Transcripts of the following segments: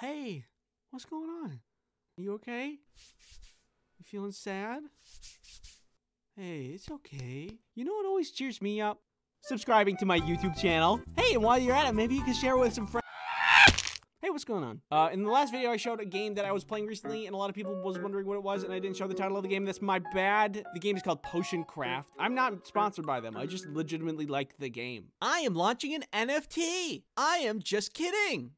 Hey, what's going on? You okay? You feeling sad? Hey, it's okay. You know what always cheers me up? Subscribing to my YouTube channel. Hey, and while you're at it, maybe you can share it with some friends. Hey, what's going on? Uh, in the last video, I showed a game that I was playing recently, and a lot of people was wondering what it was, and I didn't show the title of the game. That's my bad. The game is called Potion Craft. I'm not sponsored by them. I just legitimately like the game. I am launching an NFT. I am just kidding.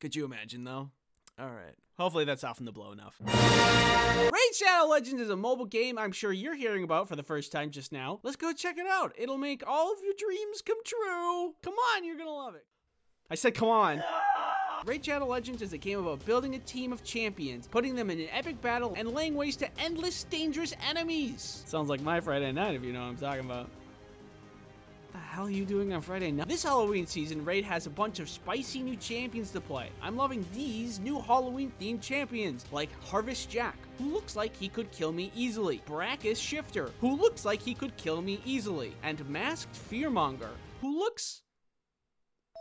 Could you imagine, though? All right. Hopefully that's softened the blow enough. Raid Shadow Legends is a mobile game I'm sure you're hearing about for the first time just now. Let's go check it out. It'll make all of your dreams come true. Come on, you're gonna love it. I said come on. Raid Shadow Legends is a game about building a team of champions, putting them in an epic battle, and laying waste to endless dangerous enemies. Sounds like my Friday night if you know what I'm talking about the hell are you doing on Friday night? This Halloween season, Raid has a bunch of spicy new champions to play. I'm loving these new Halloween themed champions, like Harvest Jack, who looks like he could kill me easily, Brakus Shifter, who looks like he could kill me easily, and Masked Fearmonger, who looks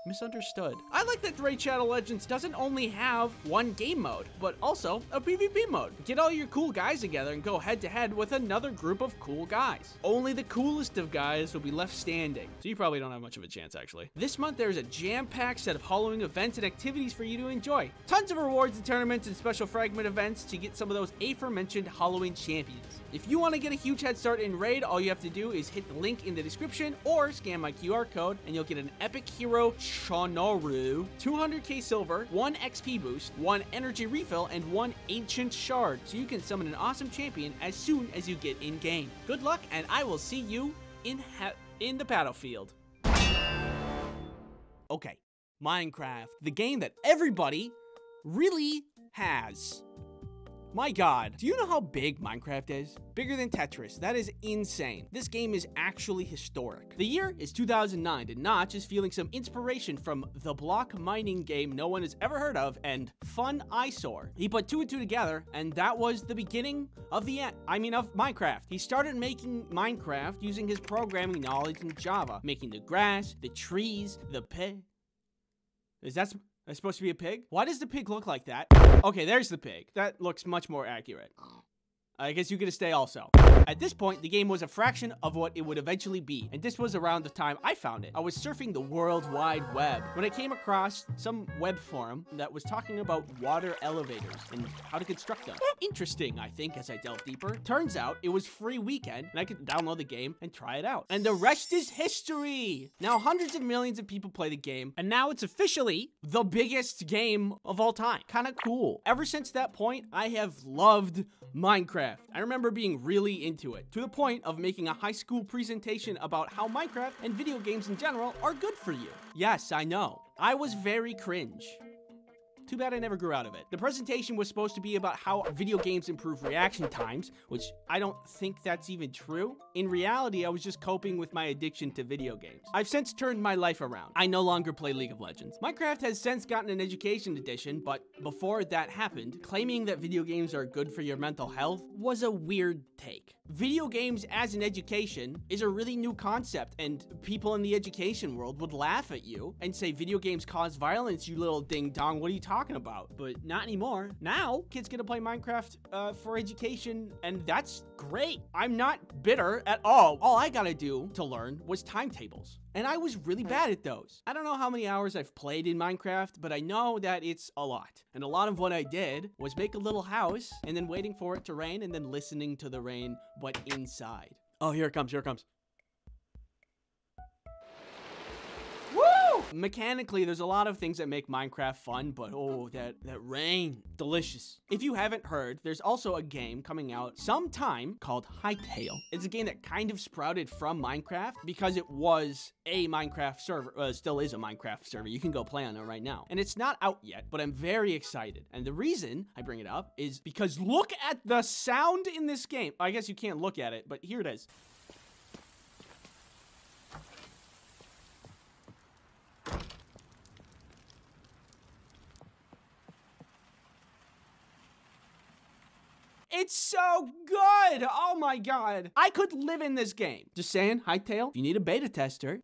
misunderstood. I like that Raid Shadow Legends doesn't only have one game mode, but also a PvP mode. Get all your cool guys together and go head to head with another group of cool guys. Only the coolest of guys will be left standing. So you probably don't have much of a chance actually. This month there's a jam-packed set of Halloween events and activities for you to enjoy. Tons of rewards and tournaments and special fragment events to get some of those aforementioned Halloween champions. If you want to get a huge head start in Raid, all you have to do is hit the link in the description or scan my QR code and you'll get an epic hero Chonoru, 200k silver, 1 XP boost, 1 energy refill, and 1 ancient shard so you can summon an awesome champion as soon as you get in game. Good luck and I will see you in in the battlefield. Okay, Minecraft, the game that everybody really has. My god, do you know how big Minecraft is? Bigger than Tetris. That is insane. This game is actually historic. The year is 2009, and Notch is feeling some inspiration from the block mining game no one has ever heard of and Fun Eyesore. He put two and two together, and that was the beginning of the end. I mean, of Minecraft. He started making Minecraft using his programming knowledge in Java, making the grass, the trees, the pit. Is that that's supposed to be a pig? Why does the pig look like that? Okay, there's the pig. That looks much more accurate. I guess you get to stay also. At this point, the game was a fraction of what it would eventually be, and this was around the time I found it. I was surfing the World Wide Web when I came across some web forum that was talking about water elevators and how to construct them. Interesting, I think, as I delved deeper. Turns out it was free weekend, and I could download the game and try it out. And the rest is history! Now, hundreds of millions of people play the game, and now it's officially the biggest game of all time. Kinda cool. Ever since that point, I have loved Minecraft. Minecraft. I remember being really into it, to the point of making a high school presentation about how Minecraft and video games in general are good for you. Yes, I know. I was very cringe. Too bad I never grew out of it. The presentation was supposed to be about how video games improve reaction times, which I don't think that's even true. In reality, I was just coping with my addiction to video games. I've since turned my life around. I no longer play League of Legends. Minecraft has since gotten an education edition, but before that happened, claiming that video games are good for your mental health was a weird take. Video games as an education is a really new concept, and people in the education world would laugh at you and say video games cause violence, you little ding dong. What are you talking about? But not anymore. Now, kids get to play Minecraft uh, for education, and that's great. I'm not bitter at all. All I gotta do to learn was timetables. And I was really bad at those. I don't know how many hours I've played in Minecraft, but I know that it's a lot. And a lot of what I did was make a little house and then waiting for it to rain and then listening to the rain, but inside. Oh, here it comes, here it comes. Mechanically, there's a lot of things that make Minecraft fun, but oh, that, that rain, delicious. If you haven't heard, there's also a game coming out sometime called Hytale. It's a game that kind of sprouted from Minecraft because it was a Minecraft server, uh, still is a Minecraft server. You can go play on it right now. And it's not out yet, but I'm very excited. And the reason I bring it up is because look at the sound in this game. I guess you can't look at it, but here it is. It's so good. Oh my god. I could live in this game. Just saying, Hytale, if you need a beta tester,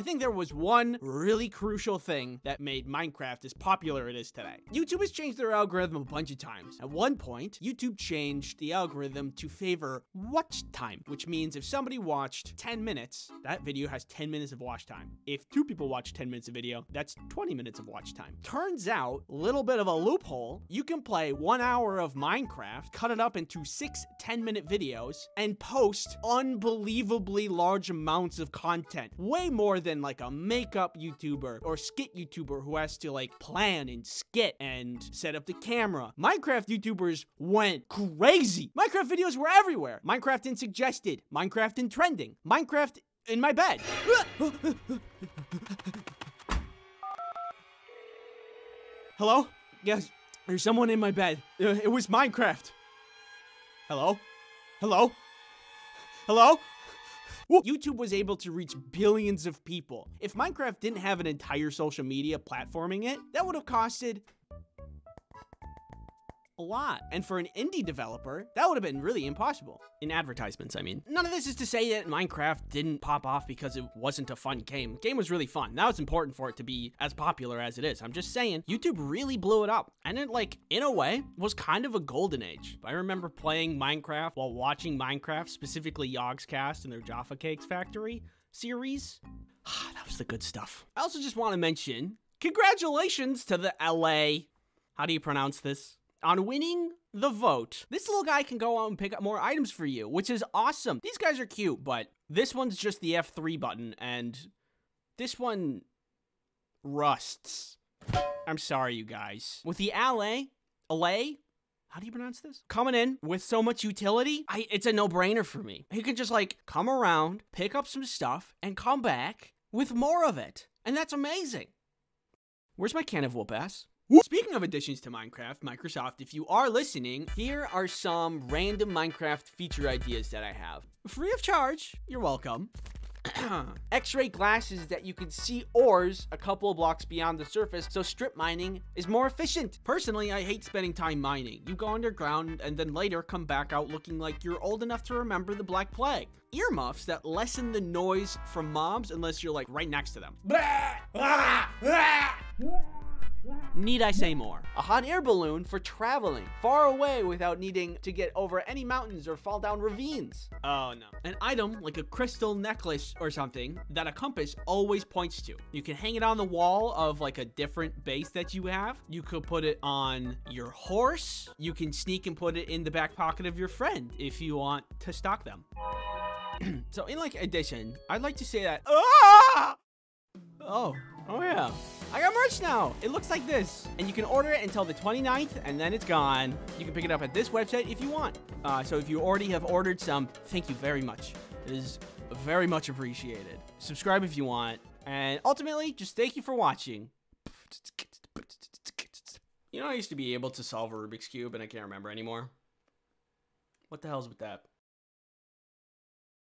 I think there was one really crucial thing that made Minecraft as popular it is today. YouTube has changed their algorithm a bunch of times. At one point, YouTube changed the algorithm to favor watch time, which means if somebody watched 10 minutes, that video has 10 minutes of watch time. If two people watch 10 minutes of video, that's 20 minutes of watch time. Turns out, little bit of a loophole, you can play one hour of Minecraft, cut it up into six 10 minute videos, and post unbelievably large amounts of content. Way more than like a makeup YouTuber or skit YouTuber who has to like plan and skit and set up the camera. Minecraft YouTubers went crazy. Minecraft videos were everywhere. Minecraft in suggested, Minecraft in trending, Minecraft in my bed. Hello? Yes, there's someone in my bed. Uh, It was Minecraft. Hello? Hello? Hello? YouTube was able to reach billions of people. If Minecraft didn't have an entire social media platforming it, that would have costed a lot. And for an indie developer, that would have been really impossible. In advertisements, I mean. None of this is to say that Minecraft didn't pop off because it wasn't a fun game. The game was really fun. Now it's important for it to be as popular as it is. I'm just saying, YouTube really blew it up. And it, like, in a way, was kind of a golden age. I remember playing Minecraft while watching Minecraft, specifically Yogscast and their Jaffa Cakes Factory series. that was the good stuff. I also just want to mention congratulations to the Allay. How do you pronounce this? On winning the vote. This little guy can go out and pick up more items for you, which is awesome. These guys are cute, but this one's just the F3 button, and this one rusts. I'm sorry, you guys. With the Allay, Allay, how do you pronounce this? Coming in with so much utility, I, it's a no-brainer for me. He can just like come around, pick up some stuff, and come back with more of it. And that's amazing. Where's my can of whoop ass? Speaking of additions to Minecraft, Microsoft, if you are listening, here are some random Minecraft feature ideas that I have. Free of charge, you're welcome. X-ray glasses that you can see ores a couple of blocks beyond the surface, so strip mining is more efficient. Personally, I hate spending time mining. You go underground and then later come back out looking like you're old enough to remember the Black Plague. Earmuffs that lessen the noise from mobs unless you're like right next to them. Ah! Ah! Need I say more? A hot air balloon for traveling far away without needing to get over any mountains or fall down ravines. Oh no. An item like a crystal necklace or something that a compass always points to. You can hang it on the wall of like a different base that you have. You could put it on your horse. You can sneak and put it in the back pocket of your friend if you want to stalk them. so in like addition, I'd like to say that. Ah! Oh, oh yeah. I got merch now. It looks like this. And you can order it until the 29th, and then it's gone. You can pick it up at this website if you want. Uh, so if you already have ordered some, thank you very much. It is very much appreciated. Subscribe if you want. And ultimately, just thank you for watching. You know, I used to be able to solve a Rubik's Cube, and I can't remember anymore. What the hell's with that?